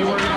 You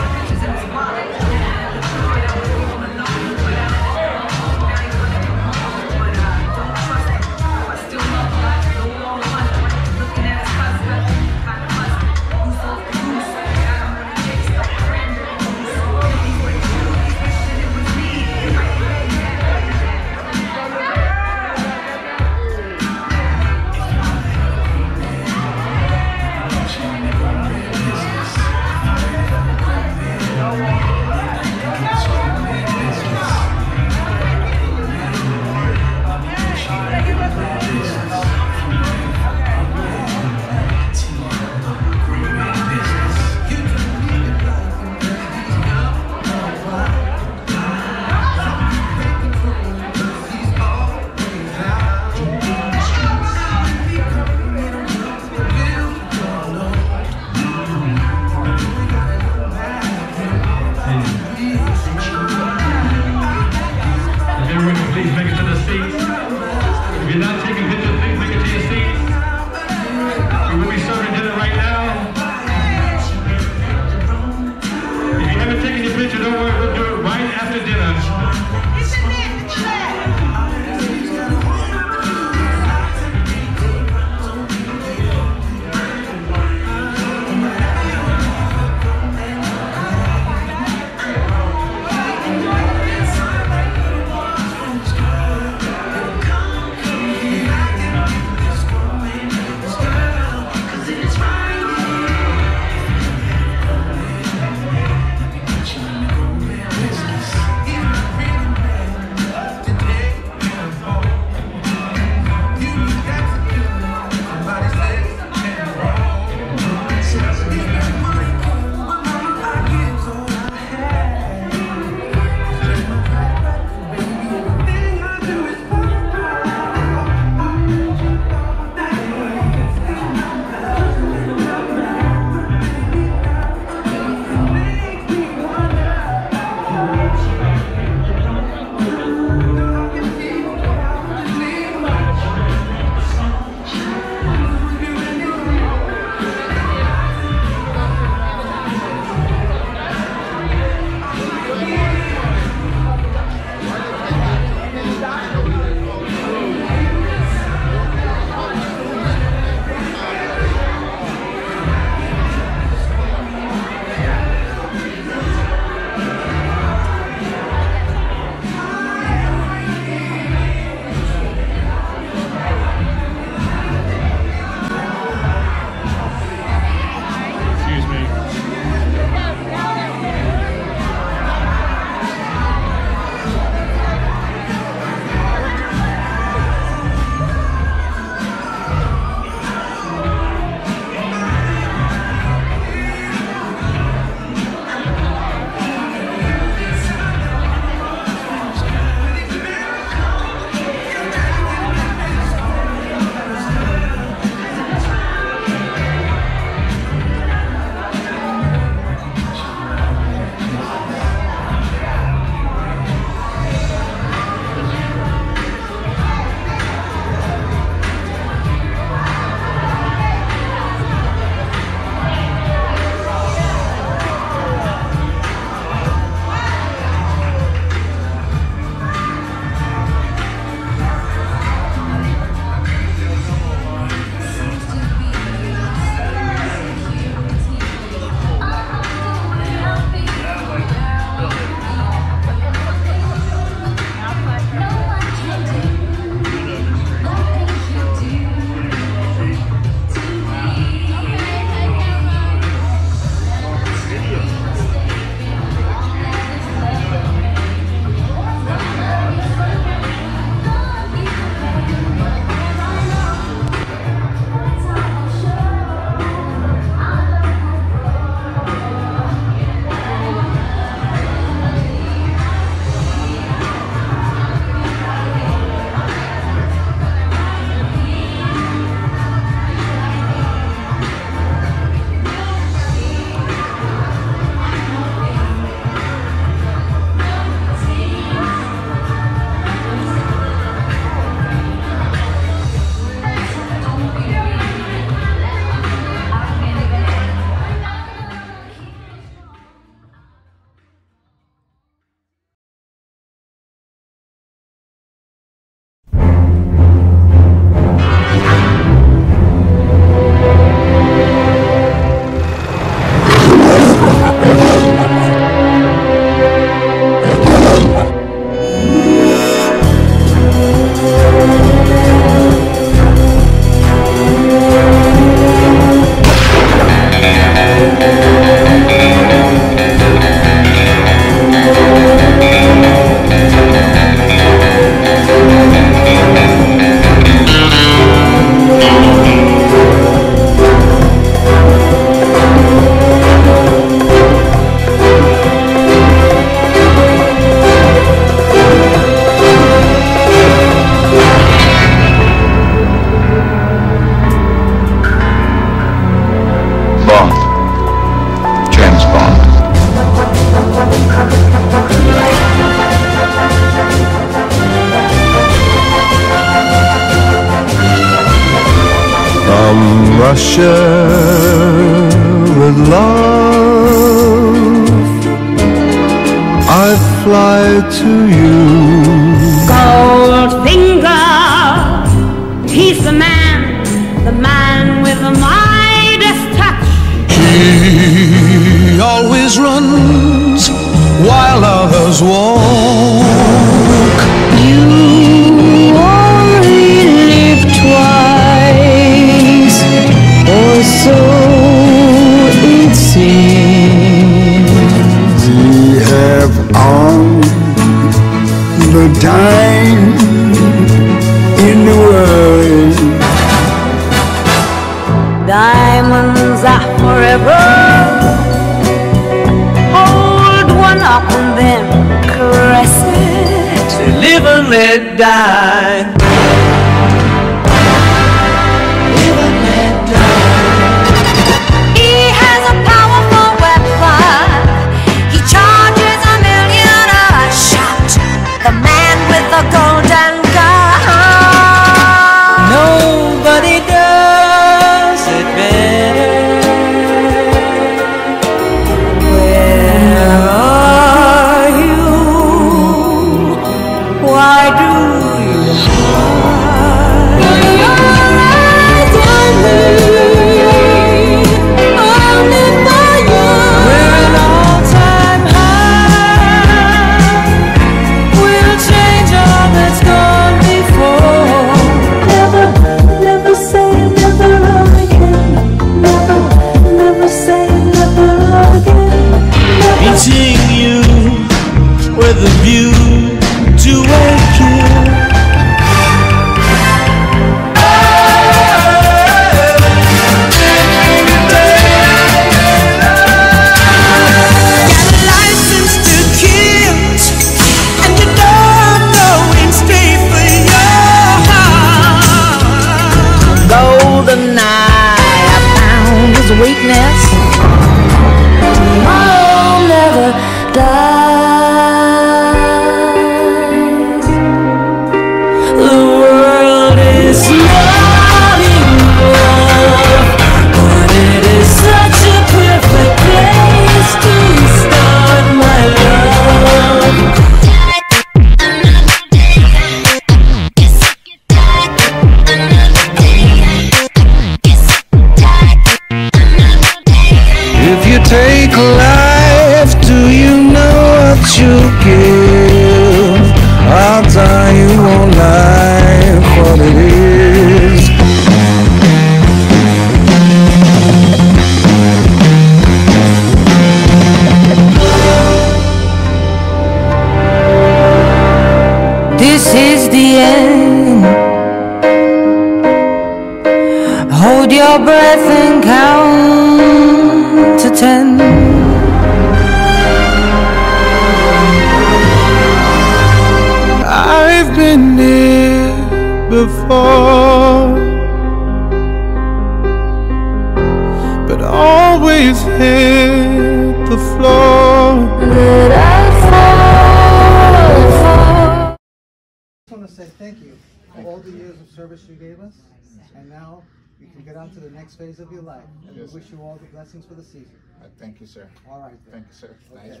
you, sir. All right. Then. Thank you, sir. Okay. Nice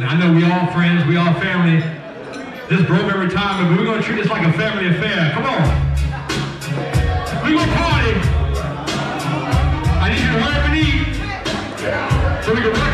I know we all friends, we all family. This broke every time, but we're gonna treat this like a family affair. Come on. We gonna party. I need you to hurry up and eat. So we can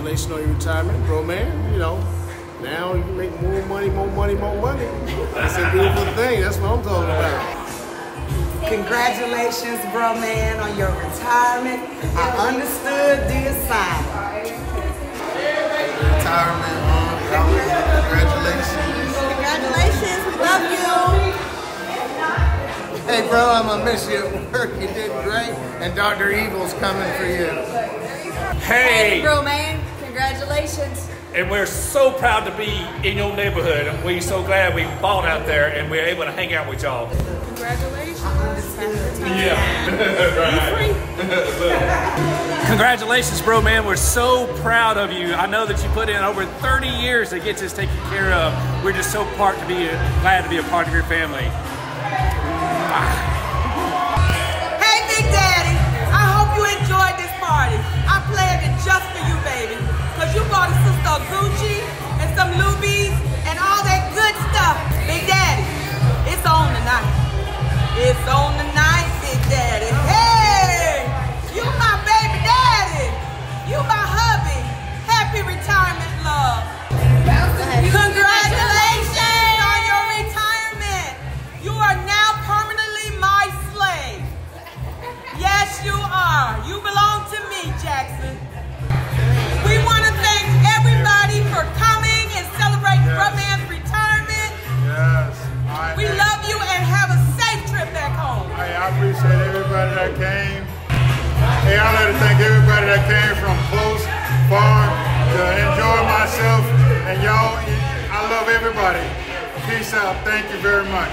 congratulations on your retirement, Broman. You know, now you can make more money, more money, more money. That's a beautiful thing. That's what I'm talking about. Congratulations, Broman, on your retirement. I understood the assignment. Retirement, um, congratulations. Congratulations, we love you. Hey, bro, I'm gonna miss you at work. You did great, and Dr. Evil's coming for you. Hey, Broman. Congratulations. and we're so proud to be in your neighborhood. We're so glad we bought out there and we're able to hang out with y'all. Congratulations. Congratulations, Broman. We're so proud of you. I know that you put in over 30 years to get this taken care of. We're just so part to be glad to be a part of your family. Hey, Big Daddy, I hope you enjoyed this party. I planned it just for you, baby. Because you bought a sister Gucci and some Lubies and all that good stuff. Big Daddy, it's on tonight. It's on tonight, Big Daddy. Hey, you my baby daddy. You my hubby. Happy retirement, love. Congratulations on your retirement. You are now permanently my slave. Yes, you are. You belong to me, Jackson. Broman's retirement. Yes. I, We love you and have a safe trip back home. Hey, I appreciate everybody that came. Hey, I'd like to thank everybody that came from close, far, to enjoy myself. And y'all, I love everybody. Peace out. Thank you very much.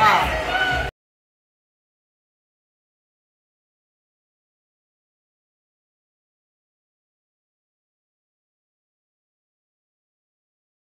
Mwah.